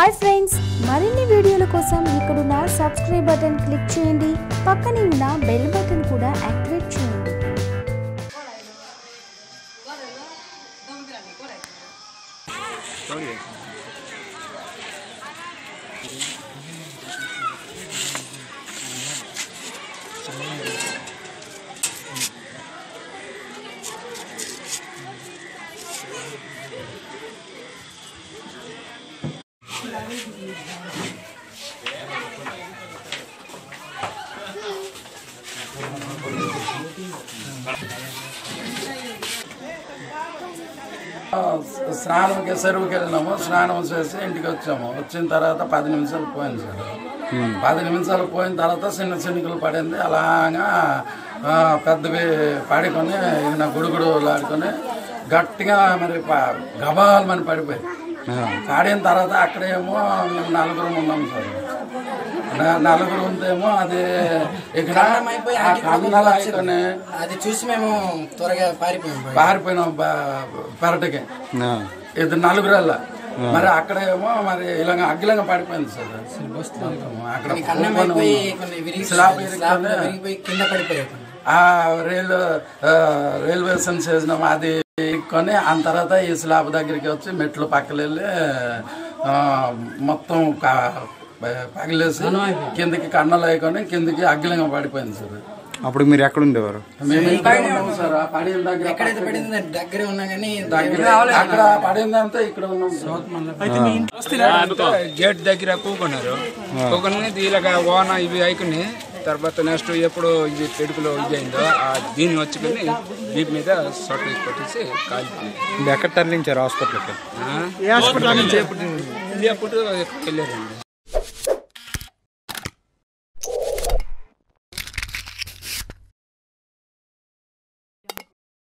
Hi friends మరిన్ని వీడియోల కోసం ఇక్కడున్న సబ్స్క్రైబ్ బటన్ క్లిక్ చేయండి. పక్కనే ఉన్న బెల్ బటన్ కూడా యాక్టివేట్ చేయండి. స్నానంకి చెరువుకి వెళ్ళినాము స్నానం చేసి ఇంటికి వచ్చాము. వచ్చిన తర్వాత పది నిమిషాలు పోయింది సార్. పది నిమిషాలు పోయిన తర్వాత చిన్న చినుకులు పడింది. అలాగా పెద్దవి పడుకొని ఈయన గుడుగుడు ఆడుకొని గట్టిగా మరి ప- గబాలమని పడిపోయి పాడిన తర్వాత అక్కడేమో మేము నలుగురు ఉన్నాం సార్. నలుగురు ఉంటేమో అది ఇక్కడ ఆ కన్నాలు అయితేనే అది చూసి మేము త్వరగా పారిపోయాం. పారిపోయినాం బ- పెరటికి. ఇది నలుగురల్ల మరి అక్కడేమో మరి ఇలాగ అగ్గిలంగా పడిపోయింది సార్. అక్కడ స్లాబ్ కింద పడిపోయాయి. రైలు ఆ, రైల్వే స్టేషన్ చేసినాం అది కొని ఆ తర్వాత ఈ స్లాబ్ దగ్గరికి వచ్చి మెట్లు పక్కన వెళ్ళి మొత్తం పగిలేసి కిందకి కన్నలు వేయకొని కిందకి అగ్గిలంగా పడిపోయింది సార్. అప్పుడు మీరు ఎక్కడ ఉండేవారు? గేట్ దగ్గర కూకున్నారు. కూకొని ఇలాగ ఓన ఇవి అయికుని తర్వాత నెక్స్ట్ ఎప్పుడు ఇది పెడుకులో ఇది అయిందో ఆ దీన్ని వచ్చుకొని దీని మీద సొట్ట వేసి పెట్టేసి కాలిపోయింది. ఎక్కడ తరలించారు హాస్పిటల్కి? అప్పుడు వెళ్ళారండి?